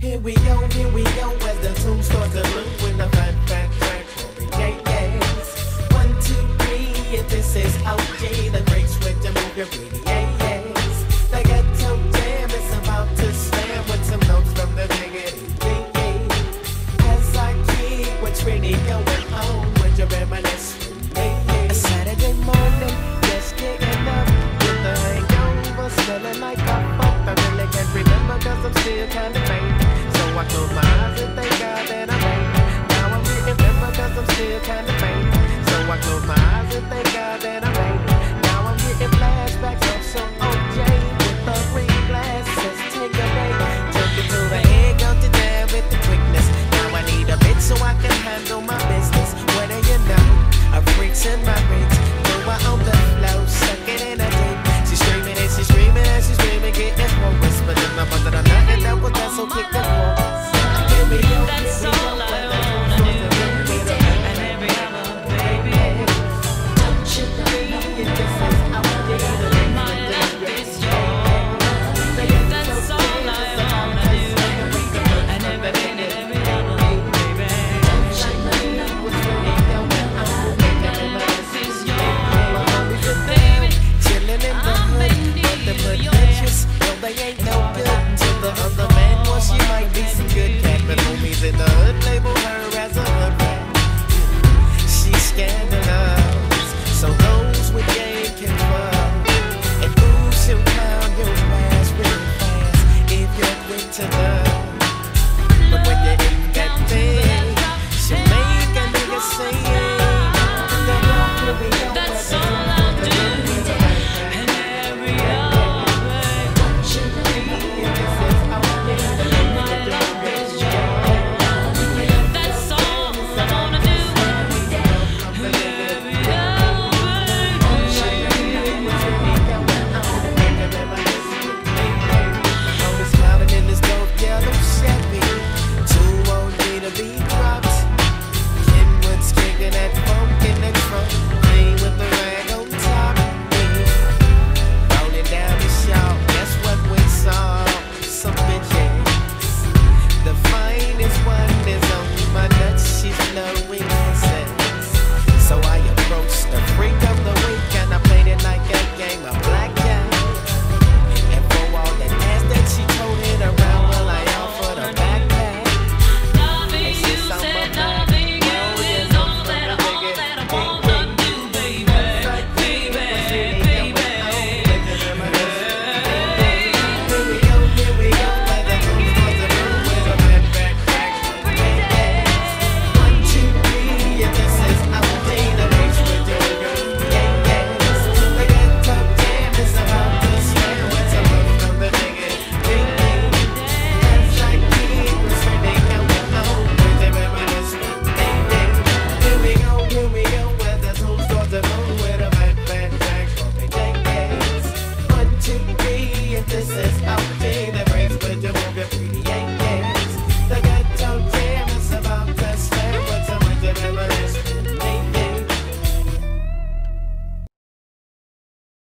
Here we go, here we go, as the tune starts to loop with the fat, fat track for me. Yeah. One, two, three, if this is OG, the great switch the move your radio.